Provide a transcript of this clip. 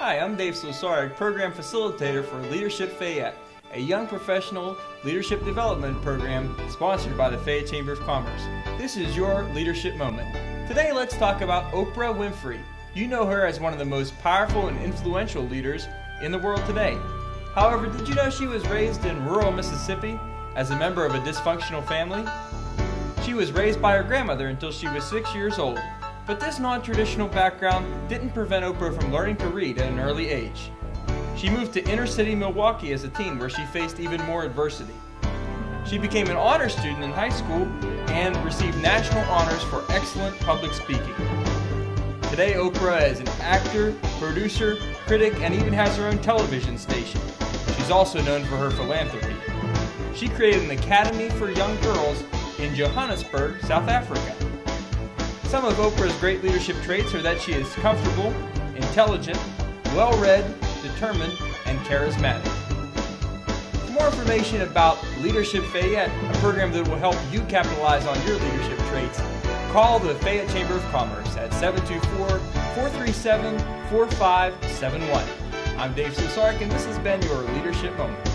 Hi, I'm Dave Slosarek, Program Facilitator for Leadership Fayette, a young professional leadership development program sponsored by the Fayette Chamber of Commerce. This is your leadership moment. Today, let's talk about Oprah Winfrey. You know her as one of the most powerful and influential leaders in the world today. However, did you know she was raised in rural Mississippi as a member of a dysfunctional family? She was raised by her grandmother until she was six years old. But this non traditional background didn't prevent Oprah from learning to read at an early age. She moved to inner city Milwaukee as a teen where she faced even more adversity. She became an honor student in high school and received national honors for excellent public speaking. Today, Oprah is an actor, producer, critic, and even has her own television station. She's also known for her philanthropy. She created an academy for young girls in Johannesburg, South Africa. Some of Oprah's great leadership traits are that she is comfortable, intelligent, well read, determined, and charismatic. For more information about Leadership Fayette, a program that will help you capitalize on your leadership traits, call the Fayette Chamber of Commerce at 724 437 4571. I'm Dave Slosarek, and this has been your Leadership Moment.